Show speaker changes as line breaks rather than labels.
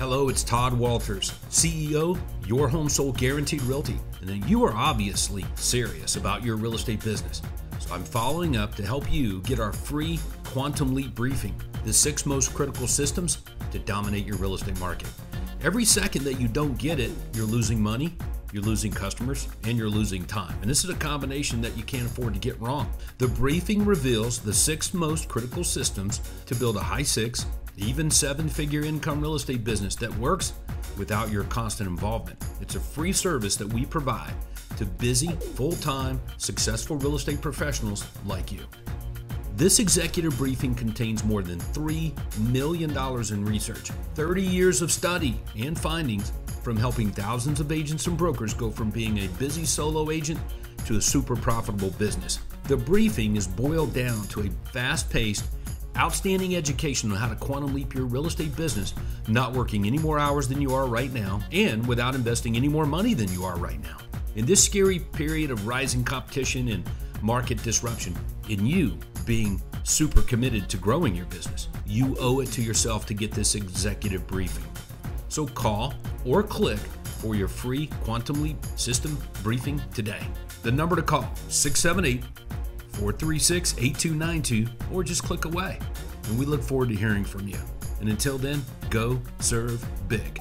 Hello, it's Todd Walters, CEO, Your Home Sold Guaranteed Realty, and you are obviously serious about your real estate business. So I'm following up to help you get our free Quantum Leap briefing, the six most critical systems to dominate your real estate market. Every second that you don't get it, you're losing money, you're losing customers, and you're losing time. And this is a combination that you can't afford to get wrong. The briefing reveals the six most critical systems to build a high six, even seven figure income real estate business that works without your constant involvement. It's a free service that we provide to busy, full time, successful real estate professionals like you. This executive briefing contains more than $3 million in research, 30 years of study and findings from helping thousands of agents and brokers go from being a busy solo agent to a super profitable business. The briefing is boiled down to a fast paced, outstanding education on how to quantum leap your real estate business, not working any more hours than you are right now, and without investing any more money than you are right now. In this scary period of rising competition and market disruption, in you being super committed to growing your business, you owe it to yourself to get this executive briefing. So call or click for your free Quantum Leap system briefing today. The number to call 678 436 8292 or just click away. And we look forward to hearing from you. And until then, go serve big.